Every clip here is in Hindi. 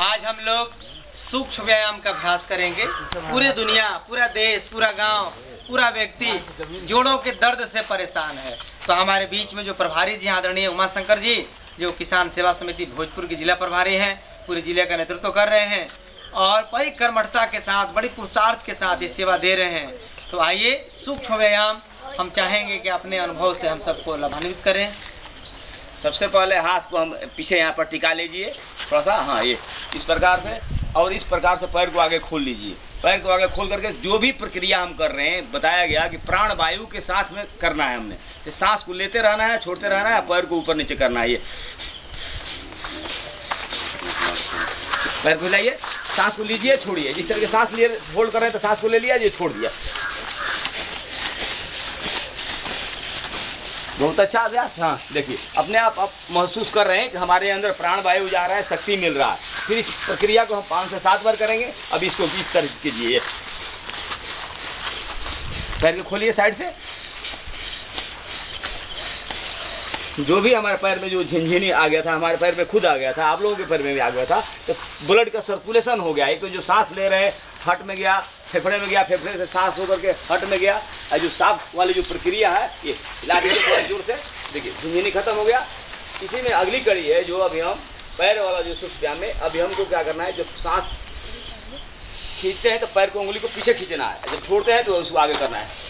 आज हम लोग सूक्ष्म व्यायाम का अभ्यास करेंगे। पूरी दुनिया, पूरा देश, पूरा गाँव, पूरा व्यक्ति जोड़ों के दर्द से परेशान है। तो हमारे बीच में जो प्रभारी जी आदरणीय उमा शंकर जी, जो किसान सेवा समिति भोजपुर के जिला प्रभारी हैं, पूरे ज़िले का नेतृत्व कर रहे हैं और बड़ी कर्मठता के साथ, बड़ी पुरुषार्थ के साथ ये सेवा दे रहे हैं। तो आइए, सूक्ष्म व्यायाम, हम चाहेंगे कि अपने अनुभव से हम सबको लाभान्वित करें। सबसे पहले हाथ को हम पीछे यहाँ पर टिका लीजिए। थोड़ा सा हाँ ये। इस प्रकार से, और इस प्रकार से पैर को आगे खोल लीजिए। पैर को आगे खोल करके जो भी प्रक्रिया हम कर रहे हैं, बताया गया कि प्राण वायु के साथ में करना है हमने। सांस को लेते रहना है, छोड़ते रहना है, पैर को ऊपर नीचे करना है ये। पैर को लाइए सांस को लीजिए, छोड़िए। जिस तरह सांस लिए होल्ड कर रहे हैं तो सांस को ले लिया, ये छोड़ दिया। बहुत अच्छा अभ्यास हाँ देखिए, अपने आप आप महसूस कर रहे हैं कि हमारे अंदर प्राण वायु जा रहा है, शक्ति मिल रहा है। फिर इस प्रक्रिया को हम पाँच से सात बार करेंगे। अब इसको बीस तरह कीजिए पैर को खोलिए साइड से। जो भी हमारे पैर में जो झिनझिनी आ गया था, हमारे पैर में खुद आ गया था, आप लोगों के पैर में भी आ गया था तो ब्लड का सर्कुलेशन हो गया। एक तो जो सांस ले रहे हट में गया, फेफड़े में गया, फेफड़े से सांस होकर के हट में गया। और जो साफ़ वाली जो प्रक्रिया है, ये ज़ोर से, देखिए, झिनझिनी खत्म हो गया। इसी में अगली कड़ी है, जो अभी हम पैर वाला जो सूक्ष्म व्यायाम में अभी हमको क्या करना है, जब सांस खींचते हैं तो पैर को उंगली को पीछे खींचना है, जब छोड़ते हैं तो उसको आगे करना है।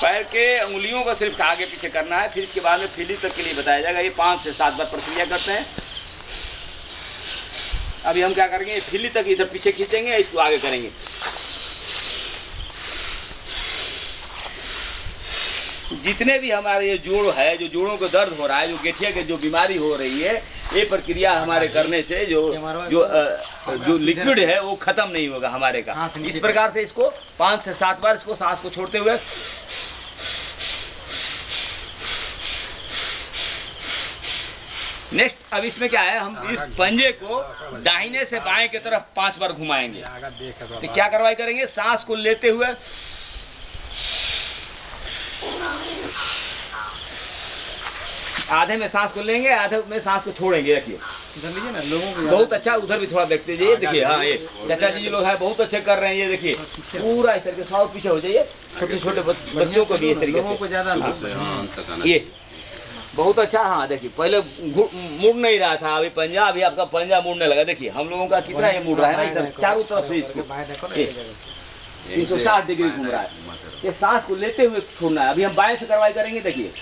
पैर के उंगलियों का सिर्फ़ आगे पीछे करना है, फिर इसके बाद में फिली तक के लिए बताया जाएगा, ये पाँच से सात बार प्रक्रिया करते हैं। अभी हम क्या करेंगे? ये फिली तक इधर पीछे खींचेंगे इसको आगे करेंगे। जितने भी हमारे ये जोड़ है जो जोड़ों को दर्द हो रहा है जो गेठिया के जो बीमारी हो रही है ये प्रक्रिया हमारे करने से जो जो जो लिक्विड है वो खत्म नहीं होगा हमारे का। इस प्रकार से इसको पाँच से सात बार इसको सांस को छोड़ते हुए नेक्स्ट अब इसमें क्या है? हम इस पंजे को दाहिने से बाएँ की तरफ़ पाँच बार घुमाएँगे। तो क्या कार्रवाई करेंगे? सांस को लेते हुए आधे में सांस को लेंगे आधे में सांस को छोड़ेंगे रखिए इधर लीजिए ना लोगों को बहुत अच्छा उधर भी थोड़ा देखते जाइए देखिए हाँ ये चाचा जी लोग हैं बहुत अच्छे कर रहे हैं ये देखिए। पूरा इस तरीके से और पीछे हो जाइए छोटे छोटे बच्चों को भी इस तरीके को से। ज़्यादा हाँ, ये बहुत अच्छा हाँ देखिए पहले मुड़ नहीं रहा था अभी पंजा अभी आपका पंजा मुड़ने लगा। देखिए हम लोगों का कितना ये मुड़ रहा है ना इधर चारों तरफ़ से इसको। तीन सौ साठ डिग्री घूम रहा है। ये सांस को लेते हुए छोड़ना है। अभी हम बाएँ से कार्रवाई करेंगे देखिए।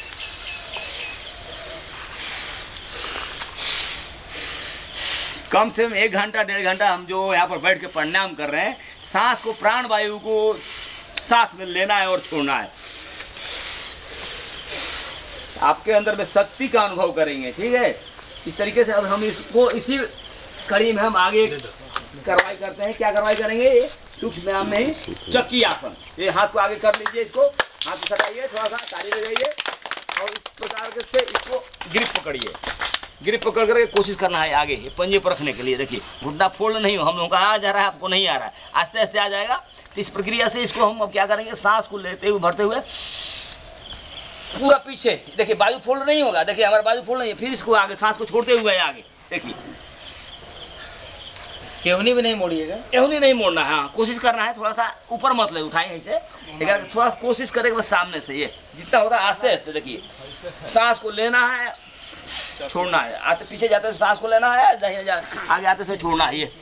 कम से कम एक घंटा डेढ़ घंटा हम जो यहाँ पर बैठ के प्रणाम कर रहे हैं सांस को प्राण वायु को सांस में लेना है और छोड़ना है। आपके अंदर में शक्ति का अनुभव करेंगे, ठीक है? इस तरीके से अब हम इसको, इसी कड़ी में हम आगे कार्रवाई करते हैं। क्या कार्रवाई करेंगे? सूक्ष्म व्यायाम में चक्की आसन ये हाथ को आगे कर लीजिए इसको। हाथ सटाइए, थोड़ा सा ताली लगाइए और इस प्रकार से इसको ग्रिप पकड़िए। ग्रिप पकड़ करके कोशिश करना है आगे पंजे पर रखने के लिए। देखिए घुटना फोल्ड नहीं हो, हम लोगों का आ जा रहा है, आपको नहीं आ रहा है। आस्ते आस्ते आ जाएगा। इस प्रक्रिया से इसको हम अब क्या करेंगे? सांस को लेते हुए भरते हुए पूरा पीछे। देखिए बाजू फोल्ड नहीं होगा। देखिए हमारा बाजू फोल्ड नहीं है। फिर इसको आगे सांस को छोड़ते हुए आगे। देखिए। केवनी भी नहीं मोड़िएगा। एहूनी नहीं मोड़ना है। हाँ कोशिश करना है थोड़ा सा ऊपर मत ले उठाए ऐसे लेकिन थोड़ा कोशिश करेंगे बस सामने से ये। जितना होता है आस्ते आस्ते देखिए। सांस को लेना है छोड़ना है। आते पीछे जाते सांस को लेना है आगे आते से छोड़ना है ये।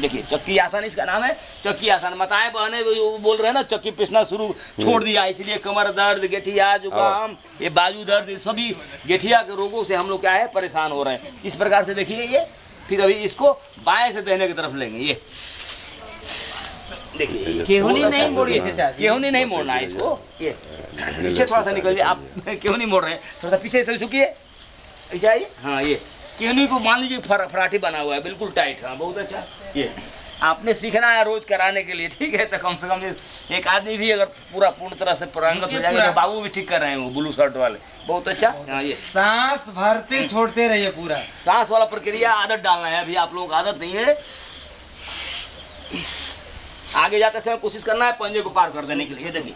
देखिए चक्की आसन इसका नाम है चक्की आसन। माताएँ बहने वो बोल रहे हैं ना चक्की पिसना शुरू छोड़ दिया इसलिए कमर दर्द गेठिया जुकाम ये बाजू दर्द सभी गेठिया के रोगों से हम लोग क्या है परेशान हो रहे हैं। इस प्रकार से देखिए ये फिर अभी इसको बाएँ से दहने की तरफ़ लेंगे ये। देखिए नहीं मोड़िए है। केहुनी नहीं मोड़ना है इसको ये। पीछे थोड़ा सा निकलिए आप क्यों नहीं मोड़ रहे हैं थोड़ा सा पीछे से झुकिए ऐसे आइए हाँ ये। केहुनी को मान लीजिए फर, फराठी बना हुआ है बिल्कुल टाइट हाँ बहुत अच्छा। ये आपने सीखना है रोज कराने के लिए ठीक है? तो कम से कम एक आदमी भी अगर पूरा पूर्ण तरह से पुरांगत हो जाएगा तो बाबू भी ठीक कर रहे हैं वो ब्लू शर्ट वाले। बहुत अच्छा। हाँ ये। सांस भरते छोड़ते रहिए पूरा। सांस वाला प्रक्रिया आदत डालना है अभी आप लोगों को आदत नहीं है। आगे जाते समय कोशिश करना है पंजे को पार कर देने के लिए देखिए।